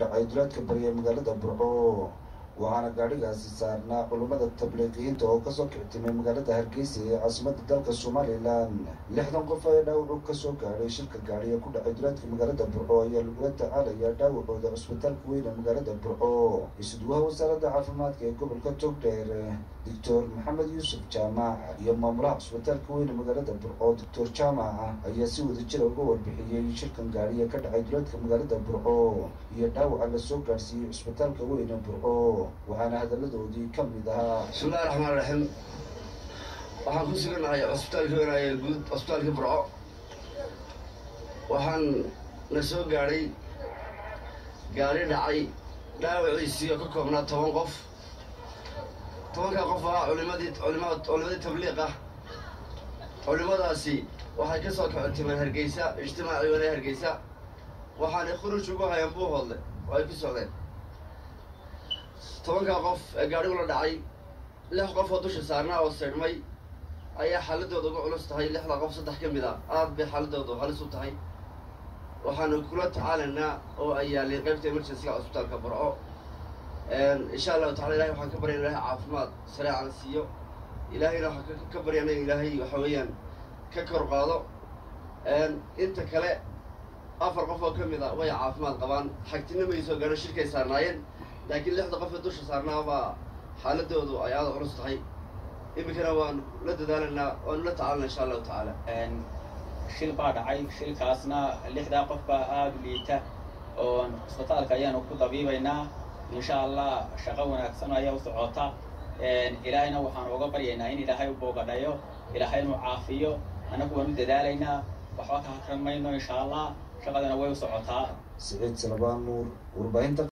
dhacay dulaadka bariya magaalada burco waxaana gaadhigaasi saarnaa culummada tabliiqiyiinta oo ka soo kictimay magaalada hargeysa ee caasimada dalka somalilan lixdan qof ee dhaawacu ka soo gaadhay shilka gaadhi ee ku dhacay dulaadka magaalada burco ayaa lagula tacaalaya dhaawacooda cusbitaalka weyn ee magaalada burco isuduwaha wasaaradda caafimaadka ee gobolka togdheer doctor maxamed yuusuf jaamac iyo maamulaha cusbitaalka weyn ee magaalada burco doctor jaamac ayaa si wadajira uga warbixiyey shilkan gaadhi ee ka dhacay dulaadka magaalada burco iyo dhaawaca la soo gaadhsiiyey cusbitaalka weyn ee burco waxaana hadaladoodii ka mid ahaa bismillahi raxmaan raxiim waxaan ku suganahay cusbitaalka weynaaya guud cusbitaalka burco. Waxaan na soo gaadhay gaari dhacay dhaawaciisii oo ka koobnaa toban qof. Tobankaa qof ahaa culimadii culimad culimadii tabliiq ah. Culimadaasi waxay ka soo kacotimeen hargeysa ijtimaaci weyne hargeysa. Waxaanay khuruj ugu hayeen buuhoodle oo ay ku socdeen tobankaa qof ee gaadhigu la dhacay lix qof oo dusha saarnaa oo seydhmay ayaa xaaladooda uga culus tahay lixda qof saddex ka mid a aad bay xaaladoodu halis u tahay. Waxaanu kula tacaalaynaa oo ay yaalleen qaybta emergencyga cusbitaalka burco insha allahu tacala ilahay waxaan ka baryana ilahay caafimaad sareecan siiyo. Ilaahayna waxaan ka baryana ilaahay waxa weeyaan ka kor qaado. Inta kale afar qof oo ka mid a way caafimaad qabaan. Xagtina may soo gaadho shirkay saarnaayeen laakiin lixda qof ee dusha saarnaa baa xaaladoodu ay aada culus tahay. Iminkana waanu la dadaalaynaa waanu la tacaalana insha allahu tacaala. Shil baa dhacay shilkaasna lixdaa qof baa aada liita oo cusbitaalka ayaanu ku dabiibaynaa. Insha allah shaqo wanaagsan ayaa u socota. Ilaahayna waxaanu uga baryaynaa in ilaahay u boogadhayo ilaahay inuu caafiyo. Annagu waan u dadaalaynaa. Waxba ka hakran mayno insha allah shaqadana way u socotaa